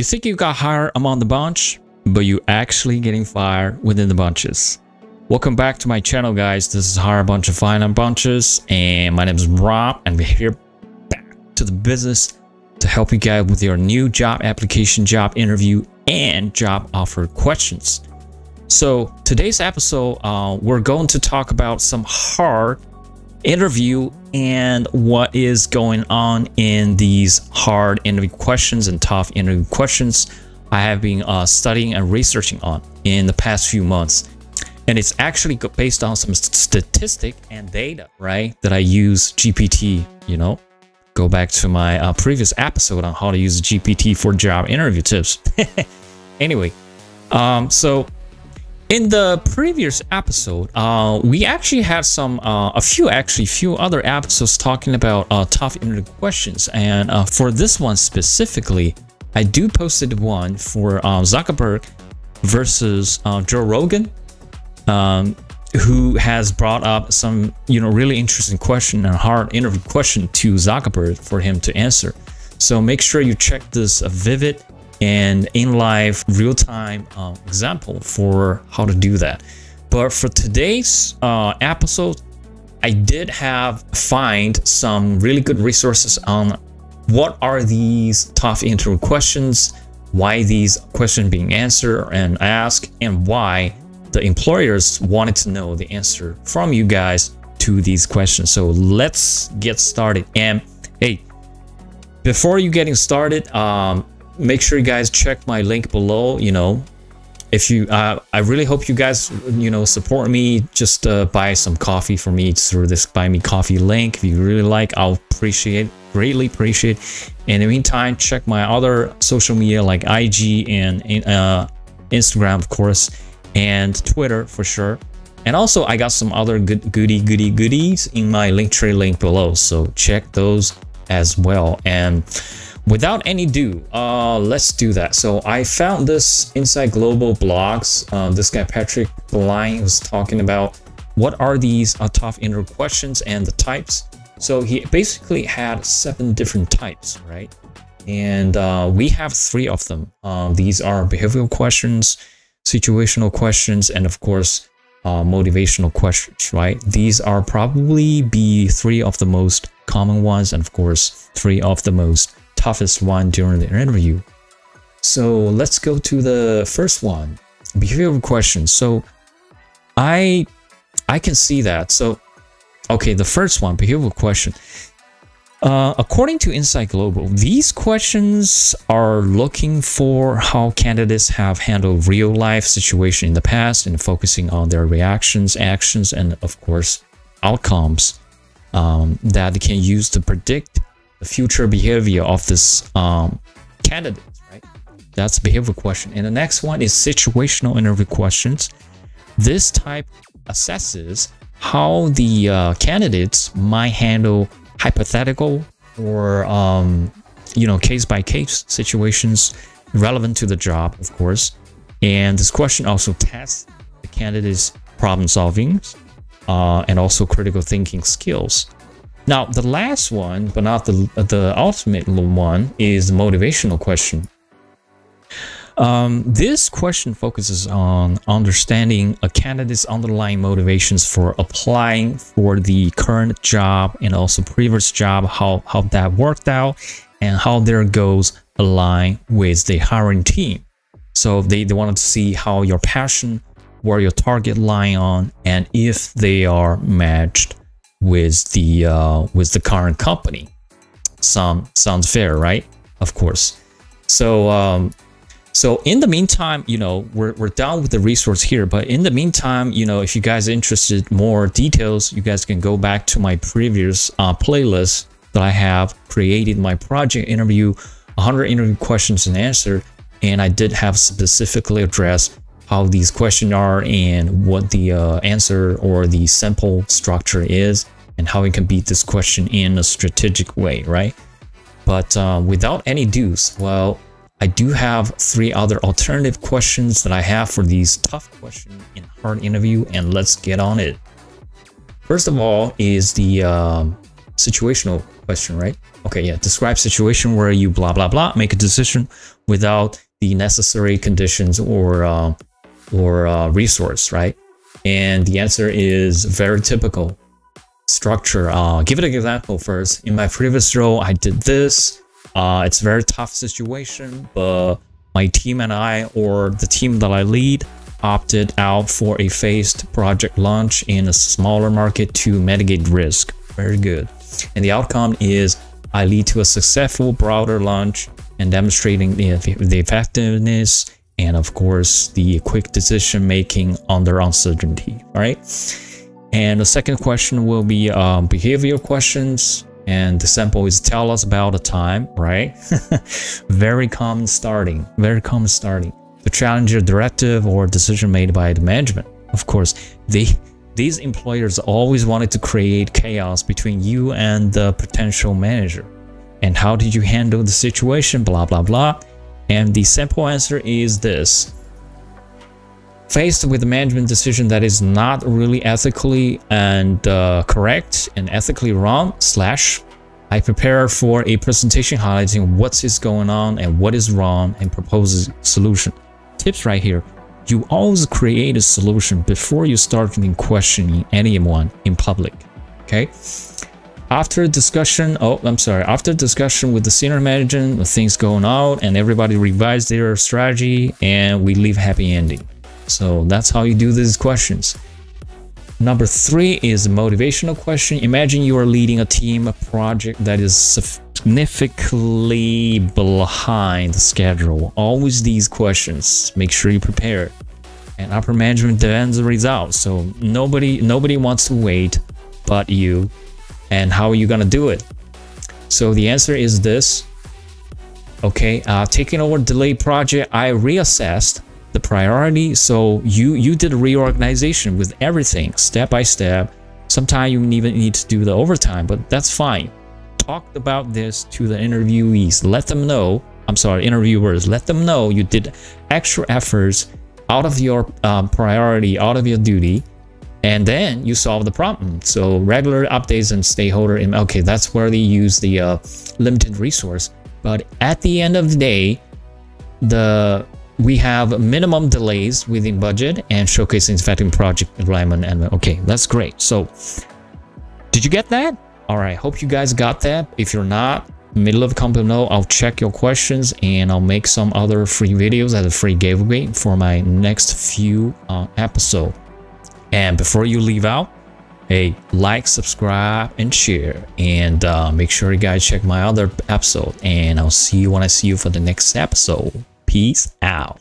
You think you got hired among the bunch, but you actually getting fired within the bunches. Welcome back to my channel, guys. This is Hire a Bunch of Finance Bunches, and my name is Rom, and we're here back to the business to help you guys with your new job application, job interview, and job offer questions. So today's episode, uh, we're going to talk about some hard interview and what is going on in these hard interview questions and tough interview questions I have been uh, studying and researching on in the past few months. And it's actually based on some statistic and data, right? That I use GPT, you know, go back to my uh, previous episode on how to use GPT for job interview tips. anyway, um, so in the previous episode, uh, we actually had some, uh, a few actually, few other episodes talking about uh, tough interview questions. And uh, for this one specifically, I do posted one for uh, Zuckerberg versus uh, Joe Rogan, um, who has brought up some, you know, really interesting question and hard interview question to Zuckerberg for him to answer. So make sure you check this vivid and in live real time uh, example for how to do that. But for today's uh, episode, I did have find some really good resources on what are these tough interview questions, why these questions being answered and asked, and why the employers wanted to know the answer from you guys to these questions. So let's get started. And hey, before you getting started, um, make sure you guys check my link below you know. If you uh, i really hope you guys you know support me. Just uh, buy some coffee for me through this buy me coffee link. If you really like i'll appreciate greatly appreciate. In the meantime check my other social media like ig and uh, instagram of course and twitter for sure. And also i got some other good goody goody goodies in my Linktree link below. So check those as well. And without any ado, uh, let's do that. So I found this Insight Global blogs. Uh, this guy Patrick Blind was talking about what are these uh, tough interview questions and the types. So he basically had seven different types, right? And uh, we have three of them. Um, these are behavioral questions, situational questions, and of course, uh, motivational questions, right? These are probably be three of the most common ones, and of course, three of the most toughest one during the interview. So let's go to the first one, behavioral questions. So I I can see that. So okay, the first one, behavioral question. Uh, according to Insight Global, these questions are looking for how candidates have handled real life situation in the past and focusing on their reactions, actions, and of course, outcomes um, that they can use to predict the future behavior of this um, candidate, right? That's behavioral question. And the next one is situational interview questions. This type assesses how the uh, candidates might handle hypothetical or um, you know case by case situations relevant to the job, of course. And this question also tests the candidate's problem solving uh, and also critical thinking skills. Now, the last one, but not the, the ultimate one, is the motivational question. Um, this question focuses on understanding a candidate's underlying motivations for applying for the current job and also previous job, how, how that worked out, and how their goals align with the hiring team. So they, they wanted to see how your passion, where your target lie on, and if they are matched with the uh, with the current company. Some sounds fair, right? Of course. So um, so in the meantime, you know, we're, we're done with the resource here, but in the meantime, you know, if you guys are interested more details, you guys can go back to my previous uh, playlist that I have created my project interview, 100 interview questions and answer. And I did have specifically addressed how these questions are and what the uh, answer or the sample structure is and how we can beat this question in a strategic way, right? But uh, without any dues, well, I do have three other alternative questions that I have for these tough questions in hard interview, and let's get on it. First of all is the um, situational question, right? okay, yeah, describe situation where you blah blah blah make a decision without the necessary conditions or uh, or uh, resource, right? And the answer is very typical structure. Uh, give it an example first. In my previous role, I did this. Uh, it's a very tough situation, but my team and I, or the team that I lead, opted out for a phased project launch in a smaller market to mitigate risk. Very good. And the outcome is I lead to a successful broader launch and demonstrating the, the effectiveness and of course the quick decision making under uncertainty. All right. And the second question will be um, behavioral questions. And the sample is tell us about a time, right? very common starting, very common starting. To challenge directive or decision made by the management. Of course, they these employers always wanted to create chaos between you and the potential manager. And how did you handle the situation? Blah, blah, blah. And the simple answer is this. Faced with a management decision that is not really ethically and uh, correct and ethically wrong, slash, I prepare for a presentation highlighting what is going on and what is wrong and propose a solution. Tips right here. You always create a solution before you start questioning anyone in public. Okay? After discussion, oh, I'm sorry, after discussion with the senior management, things going out and everybody revised their strategy and we leave happy ending. So that's how you do these questions. Number three is a motivational question. Imagine you are leading a team, a project that is significantly behind the schedule. Always these questions. Make sure you prepare. And upper management demands the results. So nobody nobody wants to wait but you and how are you gonna do it? So the answer is this. Okay, uh, taking over delayed project, I reassessed the priority. So you you did reorganization with everything step by step. Sometimes you even need to do the overtime, but that's fine. Talk about this to the interviewees. Let them know. I'm sorry, interviewers. Let them know you did extra efforts out of your um, priority, out of your duty, and then you solve the problem. So regular updates and stakeholder, okay, that's where they use the uh, limited resource. But at the end of the day, the we have minimum delays within budget and showcasing effective project alignment. And okay, that's great. So did you get that? All right, hope you guys got that. If you're not, middle of comment below, I'll check your questions and I'll make some other free videos as a free giveaway for my next few uh, episode. And before you leave out, hey, like, subscribe, and share. And uh, make sure you guys check my other episode. And I'll see you when I see you for the next episode. Peace out.